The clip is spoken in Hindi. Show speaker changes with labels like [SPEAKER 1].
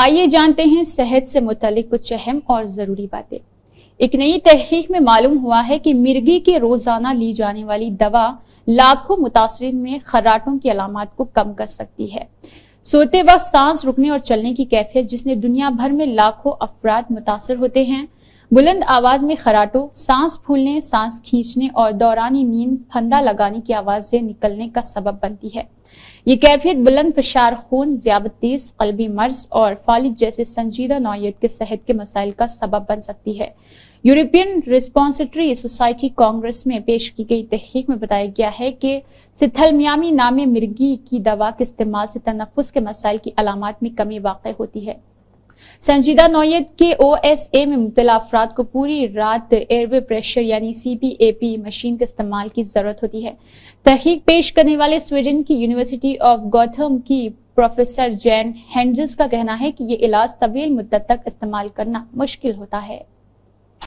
[SPEAKER 1] आइए जानते हैं सेहत से मुतलिक कुछ अहम और ज़रूरी बातें। एक नई तहकीक में मालूम हुआ है कि मिर्गी के रोज़ाना ली जाने वाली दवा लाखों मुतासरी में खराटों की अलामत को कम कर सकती है। सोते वक्त सांस रुकने और चलने की कैफियत जिसने दुनिया भर में लाखों अफराद मुतासर होते हैं बुलंद आवाज़ में खराटों, सांस फूलने, सांस खींचने और दौरानी नींद फंदा लगाने की आवाज़ से निकलने का सबब बनती है। ये कैफियत बुलंद, फशार, खून ज्याबतीस कलबी मर्ज और फालिज जैसे संजीदा नौयत के सेहत के मसाइल का सबब बन सकती है। यूरोपियन रिस्पॉन्सिटरी सोसाइटी कांग्रेस में पेश की गई तहकीक में बताया गया है कि सिथलमियामी नामे मिर्गी की दवा के इस्तेमाल से तनफुस के मसाइल की अलामत में कमी वाक़ होती है। संजीदा नौयत के ओ एस ए में मुबतला अफराद को पूरी रात एयरवे प्रेशर यानी C P A P machine के इस्तेमाल की ज़रूरत होती है। तहकीक पेश करने वाले स्वीडन की यूनिवर्सिटी ऑफ़ गौथम की प्रोफेसर जैन हैंडस का कहना है कि ये इलाज तवील मुद्दत तक इस्तेमाल करना मुश्किल होता है।